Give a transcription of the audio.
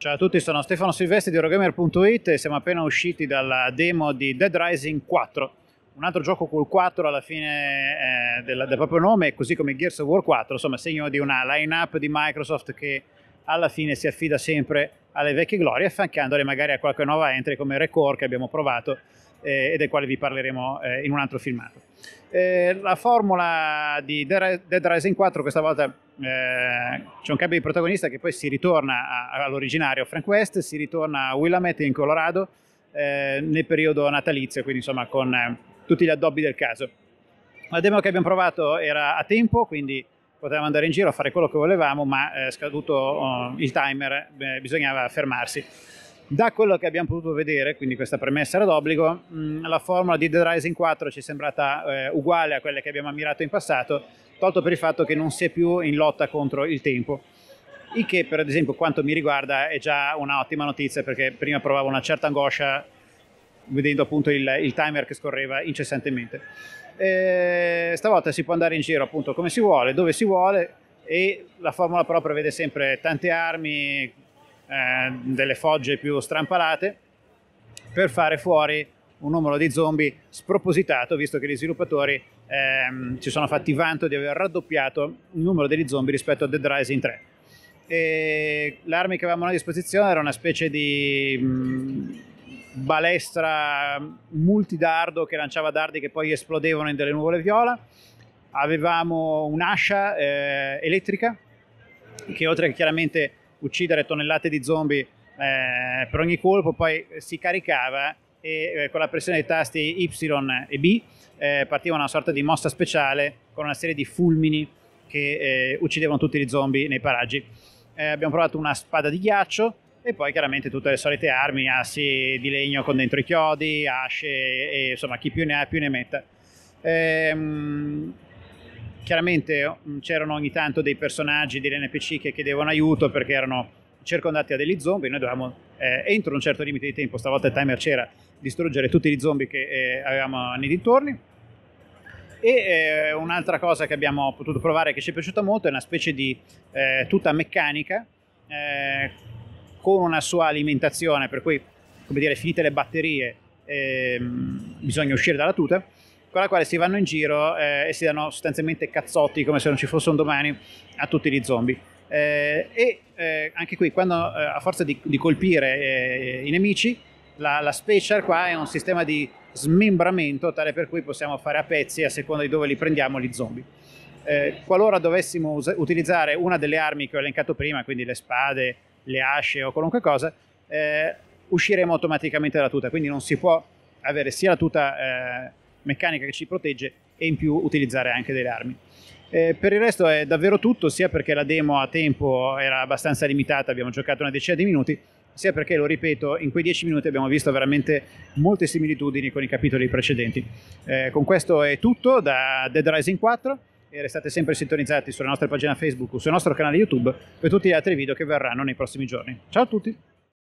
Ciao a tutti, sono Stefano Silvestri di Eurogamer.it e siamo appena usciti dalla demo di Dead Rising 4, un altro gioco col 4 alla fine eh, del, del, proprio nome, così come Gears of War 4, insomma segno di una line-up di Microsoft che alla fine si affida sempre alle vecchie glorie, affiancandole magari a qualche nuova entry come Record che abbiamo provato eh, e del quale vi parleremo eh, in un altro filmato. Eh, la formula di Dead Rising 4 questa volta eh, c'è un cambio di protagonista che poi si ritorna all'originario Frank West, si ritorna a Willamette in Colorado eh, nel periodo natalizio, quindi insomma con eh, tutti gli addobbi del caso. La demo che abbiamo provato era a tempo, quindi potevamo andare in giro a fare quello che volevamo, ma scaduto oh, il timer bisognava fermarsi da quello che abbiamo potuto vedere, quindi questa premessa era d'obbligo, mm, la formula di Dead Rising 4 ci è sembrata eh, uguale a quelle che abbiamo ammirato in passato, tolto per il fatto che non si è più in lotta contro il tempo. Il che, per esempio, quanto mi riguarda, è già un'ottima notizia perché prima provavo una certa angoscia vedendo appunto il, il timer che scorreva incessantemente. E stavolta si può andare in giro appunto come si vuole, dove si vuole e la formula però prevede sempre tante armi, eh, delle fogge più strampalate per fare fuori un numero di zombie spropositato visto che gli sviluppatori ehm, ci sono fatti vanto di aver raddoppiato il numero degli zombie rispetto a Dead Rising 3 e l'armi che avevamo a disposizione era una specie di mh, mm, balestra multidardo che lanciava dardi che poi esplodevano in delle nuvole viola. Avevamo un'ascia eh, elettrica che oltre che chiaramente uccidere tonnellate di zombie eh, per ogni colpo, poi si caricava e eh, con la pressione dei tasti Y e B eh, partiva una sorta di mossa speciale con una serie di fulmini che eh, uccidevano tutti gli zombie nei paraggi. Eh, abbiamo provato una spada di ghiaccio e poi chiaramente tutte le solite armi, assi di legno con dentro i chiodi, asce e insomma chi più ne ha più ne metta. Ehm, chiaramente mm, c'erano ogni tanto dei personaggi degli NPC che chiedevano aiuto perché erano circondati da degli zombie, noi dovevamo eh, entro un certo limite di tempo, stavolta il timer c'era, distruggere tutti gli zombie che eh, avevamo nei dintorni. E eh, un'altra cosa che abbiamo potuto provare che ci è piaciuta molto è una specie di eh, tuta meccanica eh, con una sua alimentazione, per cui come dire finite le batterie ehm, bisogna uscire dalla tuta con la quale si vanno in giro eh, e si danno sostanzialmente cazzotti come se non ci fosse un domani a tutti gli zombie. Eh, e eh, anche qui, quando eh, a forza di, di colpire eh, i nemici, la, la, special qua è un sistema di smembramento tale per cui possiamo fare a pezzi a seconda di dove li prendiamo gli zombie. Eh, qualora dovessimo us- utilizzare una delle armi che ho elencato prima, quindi le spade, le asce o qualunque cosa, usciremo automaticamente dalla tuta, quindi non si può avere sia la tuta meccanica che ci protegge e in più utilizzare anche delle armi. Eh, per il resto è davvero tutto, sia perché la demo a tempo era abbastanza limitata, abbiamo giocato una decina di minuti, sia perché, lo ripeto, in quei dieci minuti abbiamo visto veramente molte similitudini con i capitoli precedenti. Eh, con questo è tutto da Dead Rising 4 e restate sempre sintonizzati sulla nostra pagina Facebook o sul nostro canale YouTube per tutti gli altri video che verranno nei prossimi giorni. Ciao a tutti!